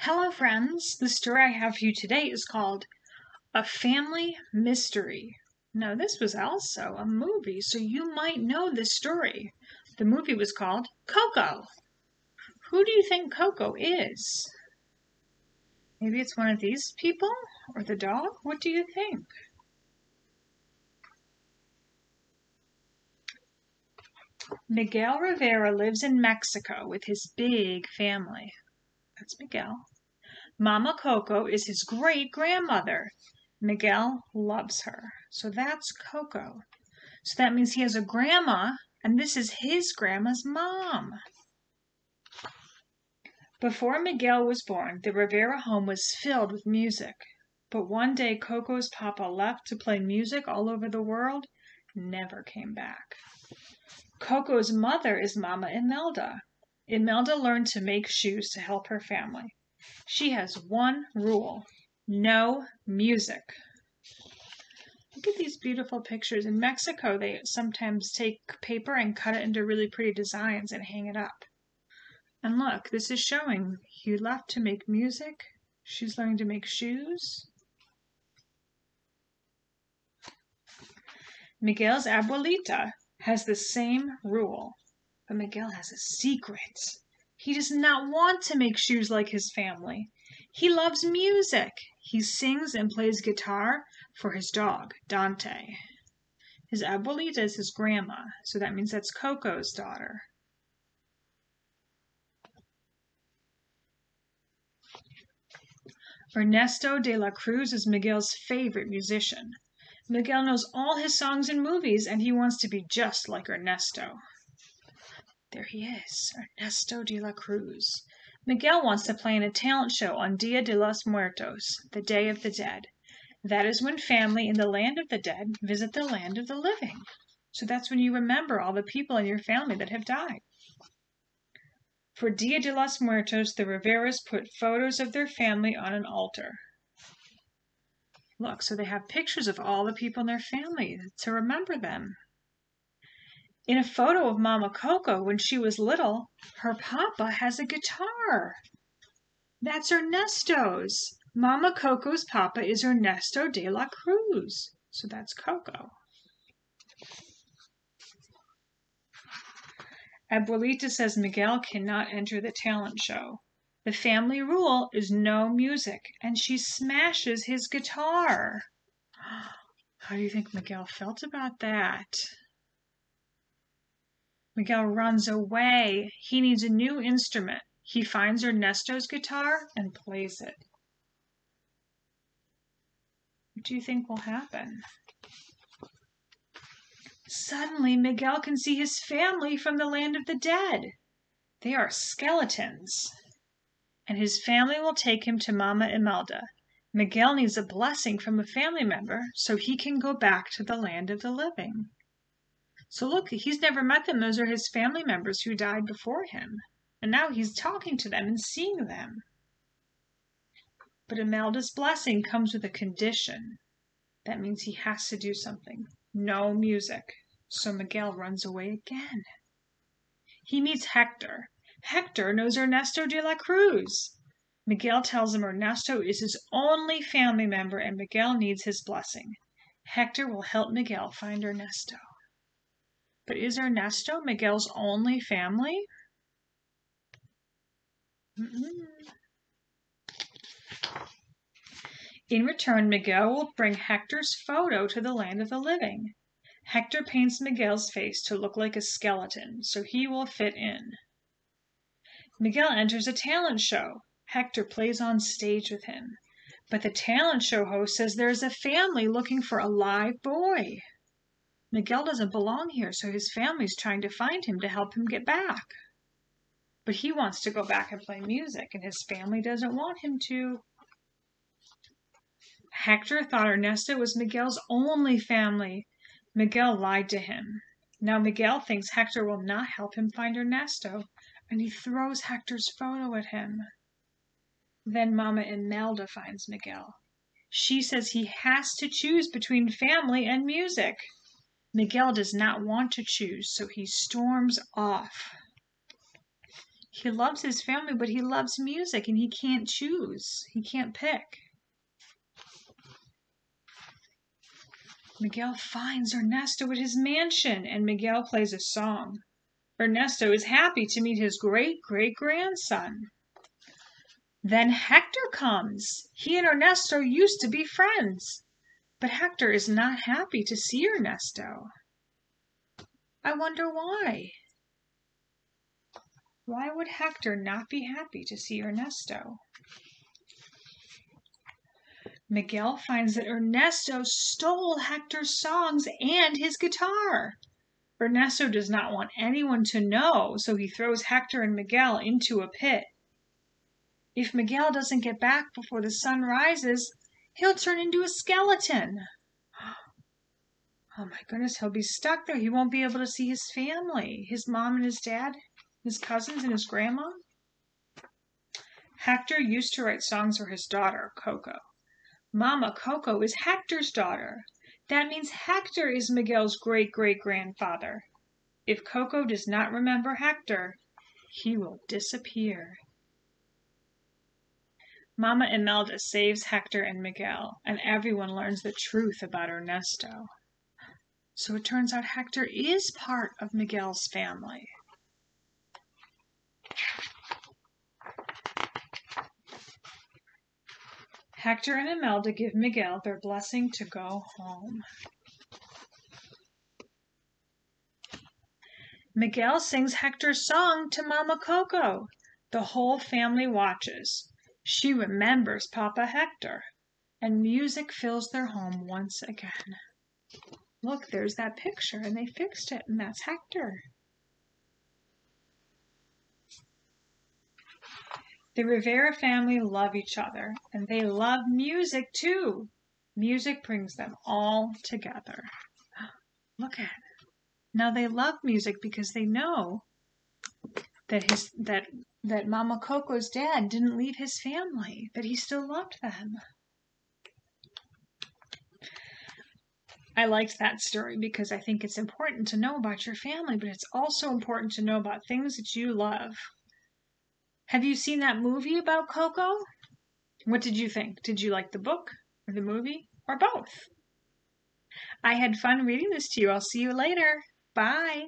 Hello, friends. The story I have for you today is called A Family Mystery. Now, this was also a movie, so you might know this story. The movie was called Coco. Who do you think Coco is? Maybe it's one of these people or the dog? What do you think? Miguel Rivera lives in Mexico with his big family. That's Miguel. Mama Coco is his great grandmother. Miguel loves her. So that's Coco. So that means he has a grandma, and this is his grandma's mom. Before Miguel was born, the Rivera home was filled with music. But one day Coco's papa left to play music all over the world, never came back. Coco's mother is Mama Imelda. Imelda learned to make shoes to help her family. She has one rule no music. Look at these beautiful pictures. In Mexico, they sometimes take paper and cut it into really pretty designs and hang it up. And look, this is showing he left to make music. She's learning to make shoes. Miguel's abuelita has the same rule, but Miguel has a secret. He does not want to make shoes like his family. He loves music. He sings and plays guitar for his dog, Dante. His abuelita is his grandma, so that means that's Coco's daughter. Ernesto de la Cruz is Miguel's favorite musician. Miguel knows all his songs and movies, and he wants to be just like Ernesto. There he is, Ernesto de la Cruz. Miguel wants to play in a talent show on Dia de los Muertos, the Day of the Dead. That is when family in the land of the dead visit the land of the living. So that's when you remember all the people in your family that have died. For Dia de los Muertos, the Riveras put photos of their family on an altar. Look, so they have pictures of all the people in their family to remember them. In a photo of Mama Coco when she was little, her papa has a guitar. That's Ernesto's. Mama Coco's papa is Ernesto de la Cruz. So that's Coco. Abuelita says Miguel cannot enter the talent show. The family rule is no music, and she smashes his guitar. How do you think Miguel felt about that? Miguel runs away. He needs a new instrument. He finds Ernesto's guitar and plays it. What do you think will happen? Suddenly, Miguel can see his family from the land of the dead. They are skeletons. And his family will take him to Mama Imelda. Miguel needs a blessing from a family member so he can go back to the land of the living. So look, he's never met them. Those are his family members who died before him. And now he's talking to them and seeing them. But Imelda's blessing comes with a condition. That means he has to do something. No music. So Miguel runs away again. He meets Hector. Hector knows Ernesto de la Cruz. Miguel tells him Ernesto is his only family member and Miguel needs his blessing. Hector will help Miguel find Ernesto. But is Ernesto Miguel's only family? Mm -mm. In return, Miguel will bring Hector's photo to the land of the living. Hector paints Miguel's face to look like a skeleton, so he will fit in. Miguel enters a talent show. Hector plays on stage with him. But the talent show host says there is a family looking for a live boy. Miguel doesn't belong here, so his family's trying to find him to help him get back. But he wants to go back and play music, and his family doesn't want him to. Hector thought Ernesto was Miguel's only family. Miguel lied to him. Now Miguel thinks Hector will not help him find Ernesto, and he throws Hector's photo at him. Then Mama Imelda finds Miguel. She says he has to choose between family and music. Miguel does not want to choose, so he storms off. He loves his family, but he loves music and he can't choose. He can't pick. Miguel finds Ernesto at his mansion and Miguel plays a song. Ernesto is happy to meet his great great grandson. Then Hector comes. He and Ernesto used to be friends. But Hector is not happy to see Ernesto. I wonder why. Why would Hector not be happy to see Ernesto? Miguel finds that Ernesto stole Hector's songs and his guitar. Ernesto does not want anyone to know, so he throws Hector and Miguel into a pit. If Miguel doesn't get back before the sun rises, he'll turn into a skeleton. Oh my goodness, he'll be stuck there. He won't be able to see his family, his mom and his dad, his cousins and his grandma. Hector used to write songs for his daughter, Coco. Mama Coco is Hector's daughter. That means Hector is Miguel's great great grandfather. If Coco does not remember Hector, he will disappear. Mama Imelda saves Hector and Miguel, and everyone learns the truth about Ernesto. So it turns out Hector is part of Miguel's family. Hector and Imelda give Miguel their blessing to go home. Miguel sings Hector's song to Mama Coco. The whole family watches. She remembers Papa Hector, and music fills their home once again. Look, there's that picture, and they fixed it, and that's Hector. The Rivera family love each other, and they love music too. Music brings them all together. Look at it. Now they love music because they know that his that that Mama Coco's dad didn't leave his family, that he still loved them. I liked that story because I think it's important to know about your family, but it's also important to know about things that you love. Have you seen that movie about Coco? What did you think? Did you like the book or the movie or both? I had fun reading this to you. I'll see you later. Bye.